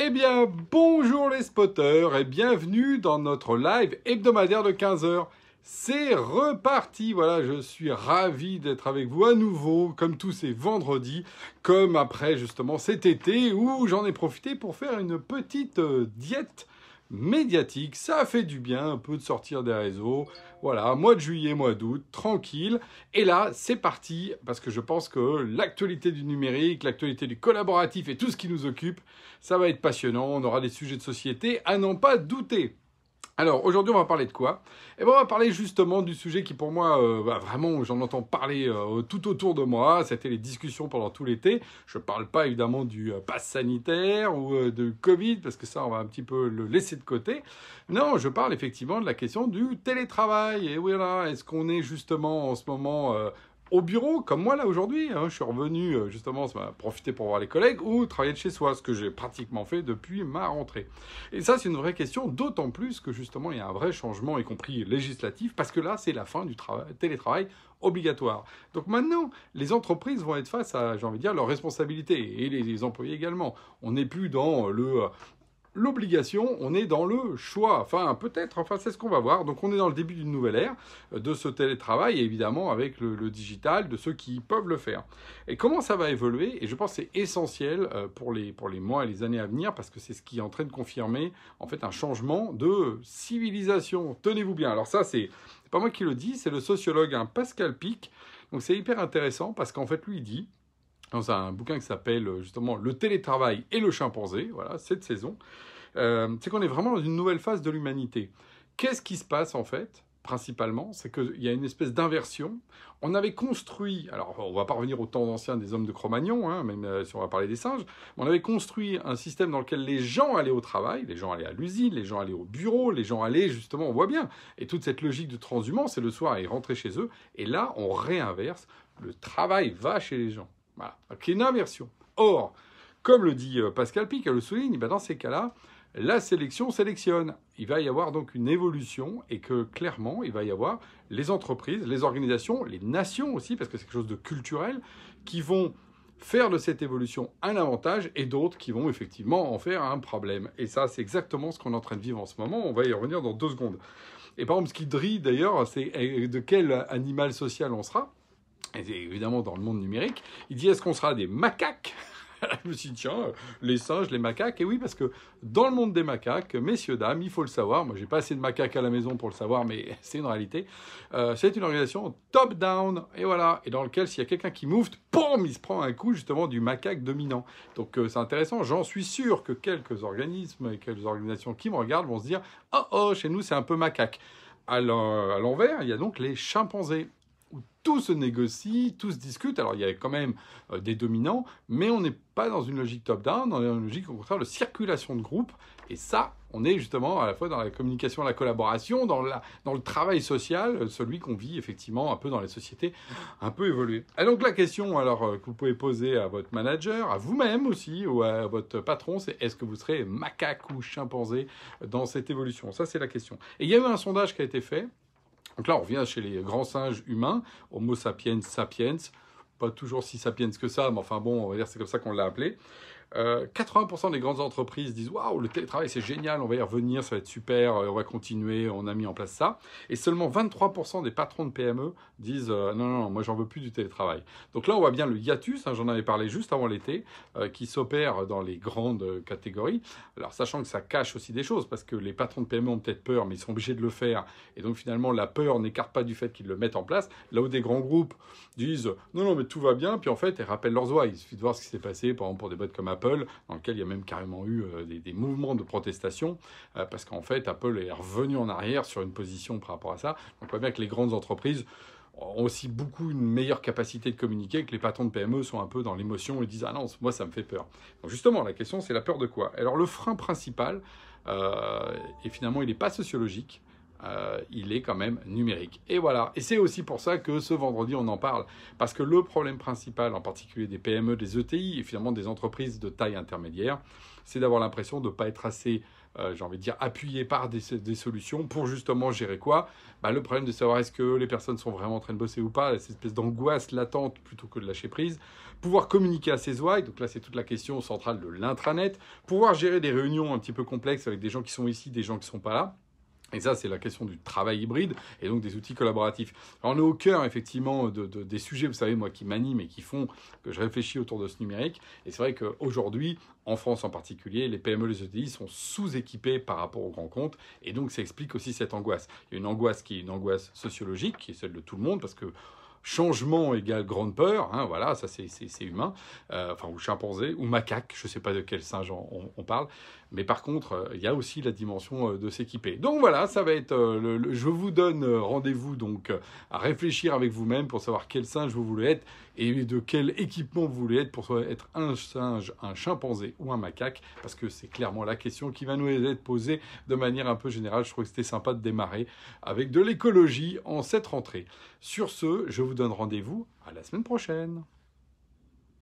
Eh bien, bonjour les spotters et bienvenue dans notre live hebdomadaire de 15h. C'est reparti, voilà, je suis ravi d'être avec vous à nouveau, comme tous ces vendredis, comme après justement cet été où j'en ai profité pour faire une petite euh, diète médiatique. Ça fait du bien un peu de sortir des réseaux. Voilà, mois de juillet, mois d'août, tranquille. Et là, c'est parti, parce que je pense que l'actualité du numérique, l'actualité du collaboratif et tout ce qui nous occupe, ça va être passionnant. On aura des sujets de société à n'en pas douter. Alors aujourd'hui on va parler de quoi? Eh bien on va parler justement du sujet qui pour moi, euh, bah, vraiment j'en entends parler euh, tout autour de moi, c'était les discussions pendant tout l'été. Je ne parle pas évidemment du euh, pass sanitaire ou de Covid parce que ça on va un petit peu le laisser de côté. Non, je parle effectivement de la question du télétravail. Et voilà, est-ce qu'on est justement en ce moment au bureau, comme moi là aujourd'hui. Hein. je suis revenu euh, justement profiter pour voir les collègues ou travailler de chez soi, ce que j'ai pratiquement fait depuis ma rentrée. Et ça, c'est une vraie question, d'autant plus que justement, il y a un vrai changement, y compris législatif, parce que là, c'est la fin du télétravail obligatoire. Donc maintenant, les entreprises vont être face à, j'ai envie de dire, leurs responsabilités, et les, les employés également. On n'est plus dans le l'obligation, on est dans le choix. Enfin, peut-être, enfin, c'est ce qu'on va voir. Donc, on est dans le début d'une nouvelle ère de ce télétravail, évidemment avec le, digital, de ceux qui peuvent le faire. Et comment ça va évoluer? Et je pense que c'est essentiel euh, pour les, pour les mois et les années à venir, parce que c'est ce qui est en train de confirmer, en fait, un changement de civilisation. Tenez-vous bien. Alors ça, c'est pas moi qui le dis, c'est le sociologue hein, Pascal Pic. Donc, c'est hyper intéressant, parce qu'en fait, lui, il dit dans un bouquin qui s'appelle euh, justement Le télétravail et le chimpanzé, voilà, cette saison, euh, c'est qu'on est vraiment dans une nouvelle phase de l'humanité. Qu'est-ce qui se passe en fait principalement, c'est qu'il y a une espèce d'inversion. On avait construit, alors on va pas revenir au temps ancien des hommes de Cro-Magnon, hein, même euh, si on va parler des singes, on avait construit un système dans lequel les gens allaient au travail, les gens allaient à l'usine, les gens allaient au bureau, les gens allaient justement, on voit bien, et toute cette logique de transhumance, c'est le soir, ils rentraient chez eux, et là on réinverse, le travail va chez les gens. Voilà, donc une inversion. Or, comme le dit euh, Pascal Pic, elle le souligne, ben dans ces cas-là, la sélection sélectionne. Il va y avoir donc une évolution et que clairement, il va y avoir les entreprises, les organisations, les nations aussi, parce que c'est quelque chose de culturel, qui vont faire de cette évolution un avantage et d'autres qui vont effectivement en faire un problème. Et ça, c'est exactement ce qu'on est en train de vivre en ce moment. On va y revenir dans deux secondes. Et par exemple, ce qui drille d'ailleurs, c'est eh, de quel animal social on sera et évidemment dans le monde numérique, il dit est-ce qu'on sera des macaques? Je me suis dit, tiens, les singes, les macaques. Et oui, parce que dans le monde des macaques, messieurs, dames, il faut le savoir. Moi, j'ai pas assez de macaques à la maison pour le savoir, mais c'est une réalité. Euh, c'est une organisation top-down. Et voilà. Et dans lequel, s'il y a quelqu'un qui move, POM, il se prend un coup, justement, du macaque dominant. Donc, euh, c'est intéressant. J'en suis sûr que quelques organismes et quelques organisations qui me regardent vont se dire, oh, oh, chez nous, c'est un peu macaque. À l'envers, il y a donc les chimpanzés tout se négocie, tout se discute. Alors il y a quand même euh, des dominants, mais on n'est pas dans une logique top-down, dans une logique au contraire de circulation de groupe. Et ça, on est justement à la fois dans la communication, la collaboration, dans, le travail social, celui qu'on vit effectivement un peu dans les sociétés un peu évoluées. Et donc la question alors euh, que vous pouvez poser à votre manager, à vous-même aussi, ou à votre patron, c'est est-ce que vous serez macaque ou chimpanzé dans cette évolution? Ça, c'est la question. Et il y a eu un sondage qui a été fait donc là, on revient chez les grands singes humains, Homo sapiens sapiens, pas toujours si sapiens que ça, mais enfin bon, on va dire c'est comme ça qu'on l'a appelé. 80% euh, des grandes entreprises disent waouh, le télétravail c'est génial, on va y revenir, ça va être super, euh, on va continuer, on a mis en place ça. Et seulement 23% des patrons de PME disent euh, non, non, non, moi j'en veux plus du télétravail. Donc là, on voit bien le hiatus, hein, j'en avais parlé juste avant l'été, qui s'opère dans les grandes catégories. Alors sachant que ça cache aussi des choses, parce que les patrons de PME ont peut-être peur, mais ils sont obligés de le faire. Et donc finalement, la peur n'écarte pas du fait qu'ils le mettent en place. Là où des grands groupes disent non, non, mais tout va bien, puis en fait, ils rappellent leurs oies. Il suffit de voir ce qui s'est passé, par exemple, pour des boîtes comme Apple dans lequel il y a même carrément eu euh, des, mouvements de protestation, euh, parce qu'en fait, Apple est revenu en arrière sur une position par rapport à ça. Donc on voit bien que les grandes entreprises ont aussi beaucoup une meilleure capacité de communiquer, que les patrons de PME sont un peu dans l'émotion et disent Ah non, moi ça me fait peur. Donc justement, la question c'est la peur de quoi? Alors le frein principal, euh, et finalement il n'est pas sociologique, euh, il est quand même numérique. Et voilà. Et c'est aussi pour ça que ce vendredi, on en parle. Parce que le problème principal, en particulier des PME, des ETI et finalement des entreprises de taille intermédiaire, c'est d'avoir l'impression de ne pas être assez euh, j'ai envie de dire, appuyé par des, solutions pour justement gérer quoi? Bah, Le problème de savoir est-ce que les personnes sont vraiment en train de bosser ou pas, cette espèce d'angoisse latente plutôt que de lâcher prise. Pouvoir communiquer à ses ouailles, donc là c'est toute la question centrale de l'intranet. Pouvoir gérer des réunions un petit peu complexes avec des gens qui sont ici, des gens qui ne sont pas là. Et ça, c'est la question du travail hybride et donc des outils collaboratifs. On est au cœur, effectivement, de, des sujets, vous savez, moi, qui m'animent et qui font que je réfléchis autour de ce numérique. Et c'est vrai qu'aujourd'hui, en France en particulier, les PME, les ETI sont sous-équipés par rapport aux grands comptes. Et donc, ça explique aussi cette angoisse. Il y a une angoisse qui est une angoisse sociologique, qui est celle de tout le monde, parce que changement égale grande peur, hein, voilà, ça c'est humain, euh, enfin ou chimpanzé ou macaque, je ne sais pas de quel singe on parle, mais par contre, euh, il y a aussi la dimension euh, de s'équiper. Donc voilà, ça va être. Euh, je vous donne rendez-vous donc à réfléchir avec vous-même pour savoir quel singe vous voulez être et de quel équipement vous voulez être pour être un singe, un chimpanzé ou un macaque, parce que c'est clairement la question qui va nous être posée de manière un peu générale. Je trouve que c'était sympa de démarrer avec de l'écologie en cette rentrée. Sur ce, je vous donne rendez-vous à la semaine prochaine.